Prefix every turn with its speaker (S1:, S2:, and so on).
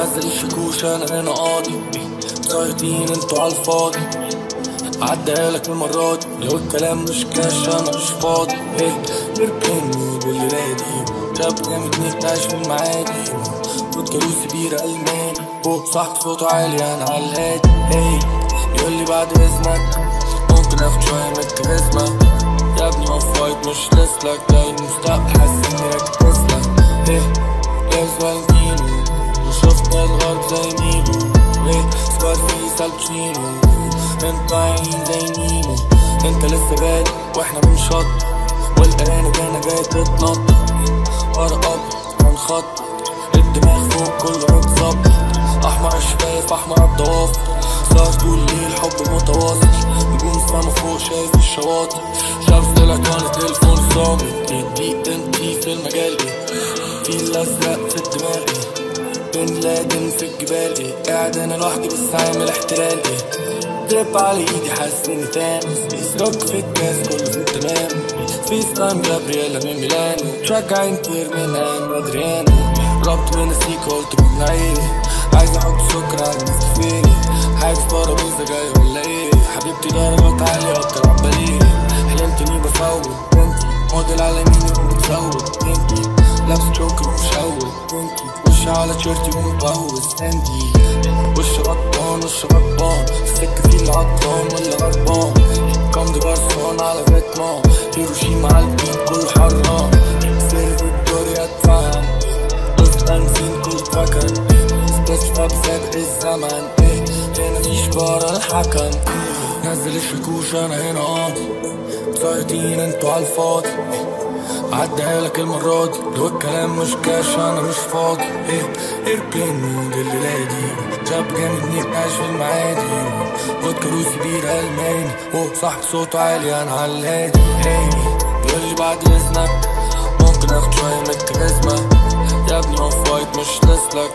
S1: نزل الشكوش أنا هنا قاضي. زايطين أنتوا عالفاضي عدالك المرة دي. لو الكلام مش كاش أنا مش فاضي. إيه؟ يركني باللي راضي. شاب جامد نتعاش في المعادي خد كالوس بيرة ألماني. فوق صحت صوته عالي أنا عالهادي إيه؟ يقول لي بعد إذنك. ممكن آخد شوية من الكاريزما. يا ابني اوف وايت مش تسلك جاي المستقبل حاسس اني ركز لك إيه لابس وشفت الغرب زي إيه سكار في سالبشينو أنت عين زي نيمو أنت لسه بادئ وإحنا بنشط. والارانب هنا جاي تتنطط. ورا ابيض هنخطط الدماغ فوق كله متظبط أحمر الشفايف أحمر الضوافر. سهر طول الليل حب متواصل. نجوم السما فوق شايف الشواطئ. شمس طلعت وأنا تليفون صامت. دي انتي في المجال. إيه الازرق في الدماغ إيه بن لادن في الجبال إيه قاعد أنا لوحدي بس عامل احتلال إيه على ايدي حاسس اني تاني روك في الكاس كله في التمام. في ستان جابرييلا من ميلانو. شجع انتر من ام ادريانو ربط من السيكا من إيه عايز أحط سكر على النسكافيه حاجز ترابيزه جاي ولا إيه؟ حبيبتي درجات عالية أكتر عباليه حلمت إني بفوت. موديل على يميني وبتزود بنتي لابس شوكر ومشوت. بنتي على تيشيرتي ومبوز انتي وش غطان وش غضبان السكة في اللي عطلان واللي غضبان كام دي جارسون على فيتمان هيروشيما على البيت كله حران سيرف الدوري اتفهم بس بنزين كل فكر؟ استشفى بسابق الزمن إيه هنا مفيش بارا الحكم. نزل الشكوش أنا هنا. قاضي مسيطين أنتوا عالفاضي عدها لك المرة دي لو الكلام مش كاش أنا مش فاضي. إيه ايربلين مود الليلة دي؟ شاب جامد نتعاش في المعادي. خد كروسي بير ألماني. هو صاحب صوته عالي أنا عالهادي إيه بيقول لي بعد إذنك. ممكن أخد شوية من الكاريزما. يا ابني Off-White مش تسلك